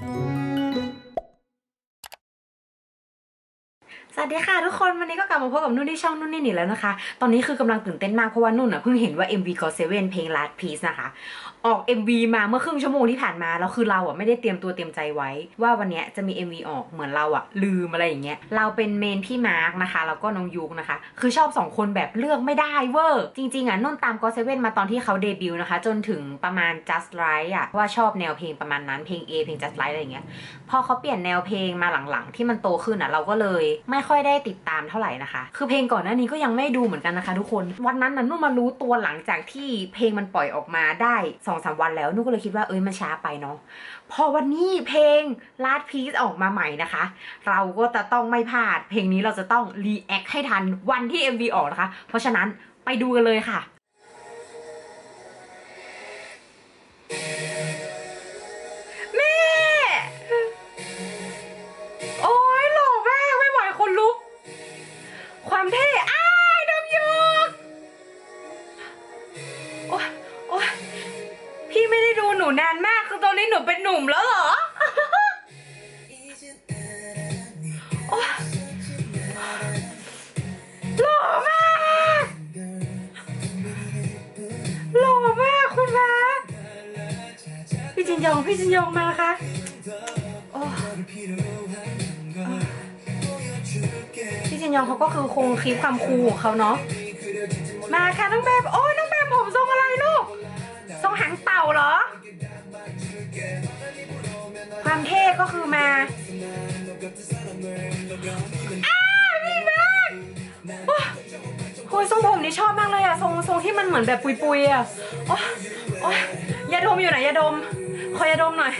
Thank you. สวัสดีค่ะทุกคนวันนี้ก็กลับมาพบกับนุ่นที่ช่องนุ่นนี่หนีแล้วนะคะ ตอนนี้คือกำลังตื่นเต้นมากเพราะว่านุ่นอะเพิ่งเห็นว่า MV God Seven เพลง Last Piece นะคะ ออก MV มาเมื่อครึ่งชั่วโมงที่ผ่านมาแล้วคือเราอะไม่ได้เตรียมตัวเตรียมใจไว้ ว่าวันนี้จะมี MV ออกเหมือนเราอะ ลืมอะไรอย่างเงี้ยเราเป็นเมนพี่มาร์กนะคะแล้วก็น้องยุกนะคะ คือชอบสองคนแบบเลือกไม่ได้เวอร์จริงๆอะนุ่นตาม God Seven มาตอนที่เขาเดบิวต์นะคะ จนถึงประมาณ Just Right อะเพราะว่าชอบแนวเพลงประมาณนั้นเพลง A เพลง Just Right อะไรอย่างเงี้ยพอเขาเปลี่ยนแนวเพลงมาหลังๆ ที่มันโตขึ้นอะเราก็เลยไม่ค่อยได้ติดตามเท่าไหร่นะคะ คือเพลงก่อนหน้านี้ก็ยังไม่ดูเหมือนกันนะคะ ทุกคน วันนั้นน่ะนุ่มมารู้ตัวหลังจากที่เพลงมันปล่อยออกมาได้สองสามวันแล้วนุ่มก็เลยคิดว่าเอ้ยมันช้าไปเนาะ พอวันนี้เพลงลาดพีซออกมาใหม่นะคะ เราก็จะต้องไม่พลาด เพลงนี้เราจะต้องรีแอคให้ทันวันที่ MV ออกนะคะ เพราะฉะนั้นไปดูกันเลยค่ะ ท่อ้ายน้ำยกโอ้ยโอ้ยพี่ไม่ได้ดูหนูนานมากคือตอนนี้หนูเป็นหนุ่มแล้วเหรอ โอ๊ยหล่อมากหล่อมากคุณมาพี่จินยองพี่จินยองมาค่ะโอ้ พี่จินยองเขาก็คือคงคลิปความคูลของเขาเนาะมาค่ะน้องแบมโอ้ยน้องแบมผมทรงอะไรลูกทรงหางเต่าเหรอ ความเท่ก็คือมาอ้าวพี่แบมโอ้ยโอ้ยทรงผมนี่ชอบมากเลยอะทรงทรงที่มันเหมือนแบบปุยๆอะโอ้ยโอ้ยยาดมอยู่ไหนยาดมขอยาดมหน่อย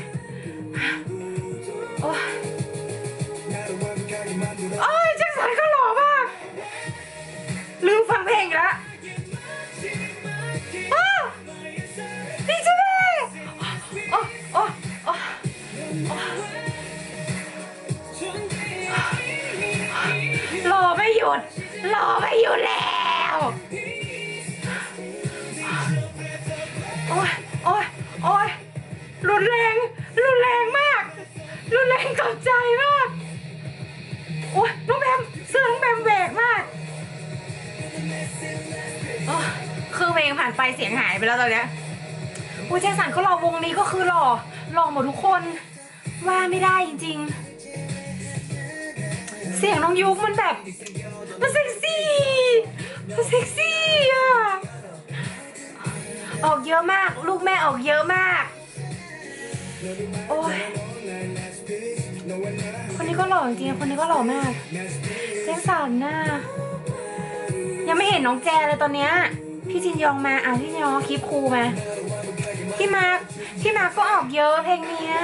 ผ่านไปเสียงหายไปแล้วตอนเนี้ยโอ้ยแจ็คสันก็หล่อวงนี้ก็คือหล่อหล่อหมดทุกคนว่าไม่ได้จริง ๆ เสียงน้องยุคมันแบบ มันเซ็กซี่มันเซ็กซี่อะออกเยอะมาก ลูกแม่ออกเยอะมาก โอ้ยคนนี้ก็หล่อจริงคนนี้ก็หล่อมากเจนสันน่ะยังไม่เห็นน้องแจเลยตอนเนี้ย พี่จินยองมาอะพี่จินยองคลิปครูมาพี่มาร์คพี่มาร์คก็ออกเยอะเพลงเนี้ย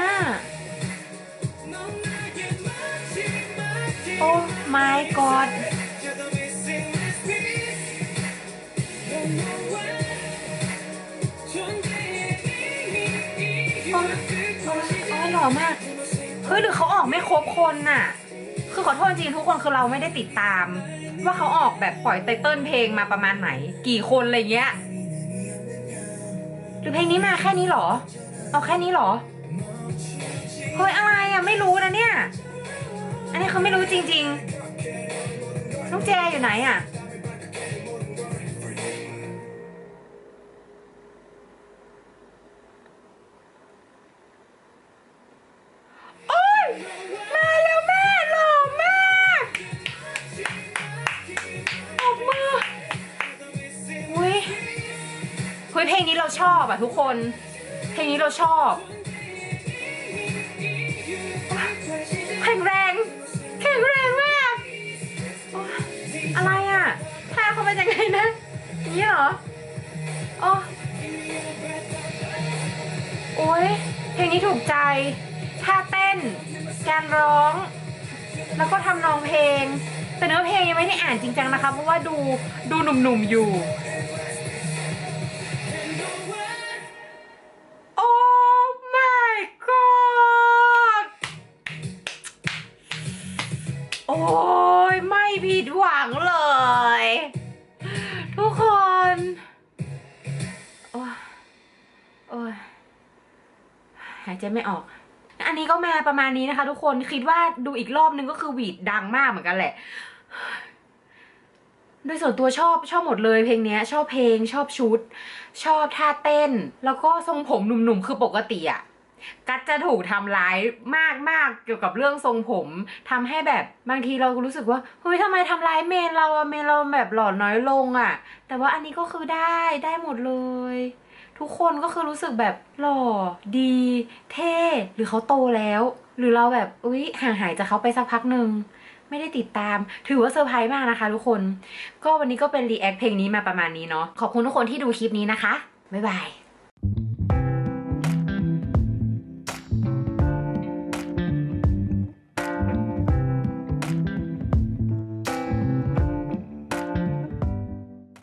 โอ้ my god อ้ยโอ้ยโอ้ยหล่อมากเฮ้ยหรือเขาออกไม่ครบคนน่ะ คือขอโทษจริงทุกคนคือเราไม่ได้ติดตาม ว่าเขาออกแบบปล่อยไตเติ้ลเพลงมาประมาณไหน กี่คนอะไรเงี้ยหรือเพลงนี้มาแค่นี้หรอ เอาแค่นี้หรอเฮ้ยอะไรอะไม่รู้นะเนี่ย อันนี้เขาไม่รู้จริง ๆ น้องแจอยู่ไหนอะ ชอบอะทุกคน เพลงนี้เราชอบแข็งแรงแข็งแรงมากอะไรอะท่าเขาเป็นยังไงนะนี้เหรอโอ้โอ้ยเพลงนี้ถูกใจท่าเต้น การร้อง แล้วก็ทำนองเพลง แต่เนื้อเพลงยังไม่ได้อ่านจริงจังนะคะ เพราะว่าดูดูหนุ่มๆอยู่ โอ้ยไม่ผิดหวังเลย ทุกคน โอ้ยโอ้ยหายใจไม่ออก อันนี้ก็มาประมาณนี้นะคะ ทุกคนคิดว่าดูอีกรอบนึงก็คือหวีดดังมากเหมือนกันแหละ โดยส่วนตัวชอบชอบหมดเลยเพลงนี้ชอบเพลงชอบชุด ชอบท่าเต้น แล้วก็ทรงผมหนุ่มๆคือปกติอะ กัดจะถูกทำร้ายมากๆเกี่ยวกับเรื่องทรงผมทำให้แบบบางทีเรารู้สึกว่าเฮ้ยทำไมทำร้ายเมนเราอะเมนเราแบบหล่อน้อยลงอะแต่ว่าอันนี้ก็คือได้ได้หมดเลย ทุกคนก็คือรู้สึกแบบหล่อดี เท่หรือเขาโตแล้ว หรือเราแบบอุ๊ยห่างหายจากเขาไปสักพักหนึ่งไม่ได้ติดตาม ถือว่าเซอร์ไพรส์มากนะคะทุกคน ก็วันนี้ก็เป็น react เพลงนี้มาประมาณนี้เนาะขอบคุณทุกคนที่ดูคลิปนี้นะคะบ๊ายบาย